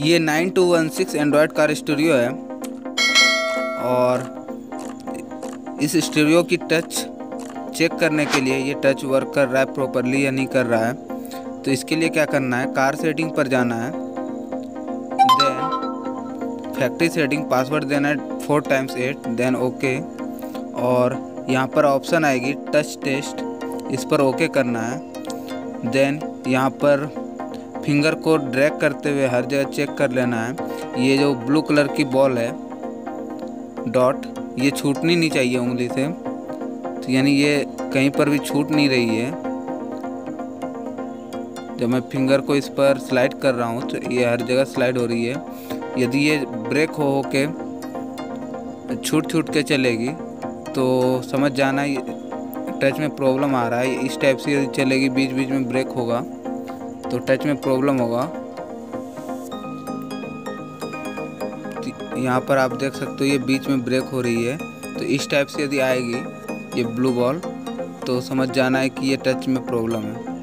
ये nine two one six android car studio है। और इस स्टूडियो की टच चेक करने के लिए ये टच वर्क कर रहा है प्रॉपरली या नहीं कर रहा है। तो इसके लिए क्या करना है? कार सेटिंग पर जाना है। देन फैक्ट्री सेटिंग पासवर्ड देना है four times eight then okay और यहाँ पर ऑप्शन आएगी टच टेस्ट इस पर ओके करना है। देन यहाँ पर फिंगर को ड्रैग करते हुए हर जगह चेक कर लेना है। ये जो ब्लू कलर की बॉल है, डॉट, ये छूटनी नहीं चाहिए उंगली से। तो यानी ये कहीं पर भी छूट नहीं रही है। जब मैं फिंगर को इस पर स्लाइड कर रहा हूँ तो ये हर जगह स्लाइड हो रही है। यदि ये ब्रेक हो हो के छूट छूट के चलेगी तो समझ जाना टच में प्रॉब्लम आ रहा है। इस टाइप से चलेगी, बीच बीच में ब्रेक होगा। तो टच में प्रॉब्लम होगा। यहाँ पर आप देख सकते हो, ये बीच में ब्रेक हो रही है। तो इस टाइप से यदि आएगी, ये ब्लू बॉल तो समझ जाना है कि ये टच में प्रॉब्लम है।